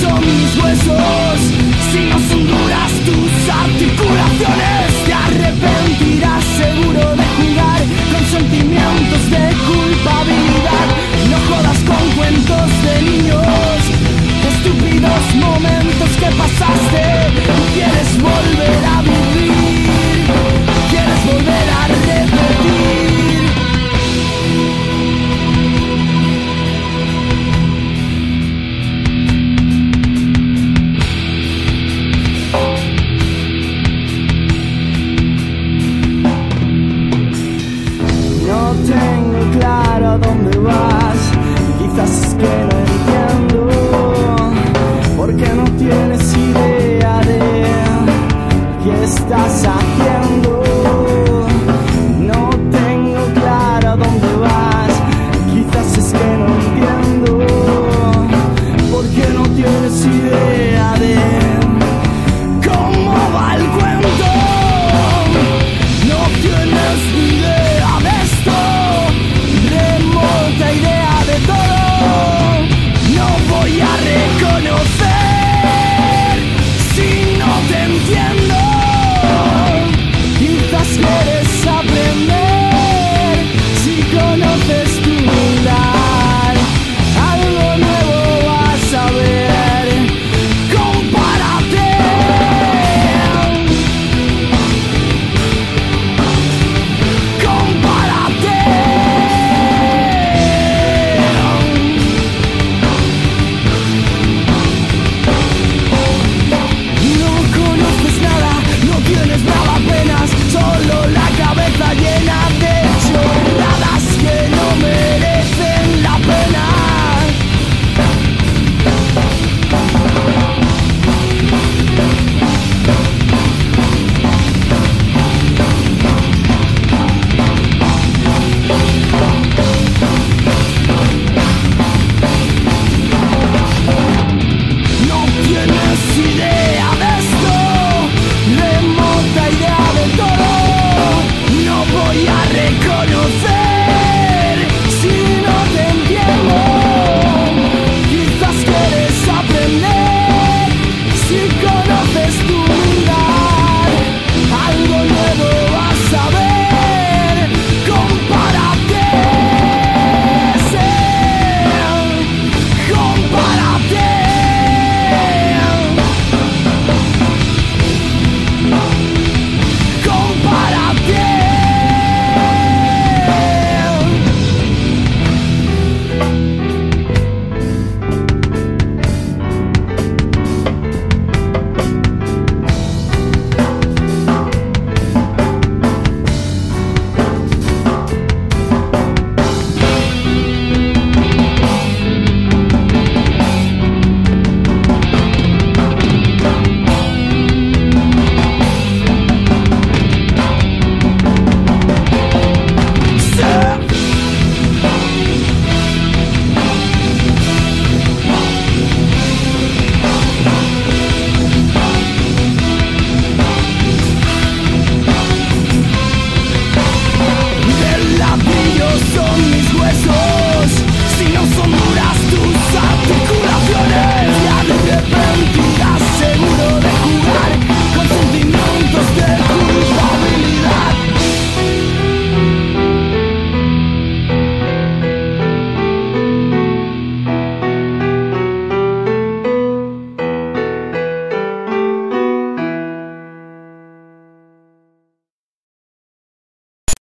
son mis huesos. Si no son duras tus articulaciones, te arrepentirás seguro de jugar con sentimientos de culpabilidad. No jodas con cuentos de niños, estúpidos momentos que pasaste tienes idea de que estás aquí.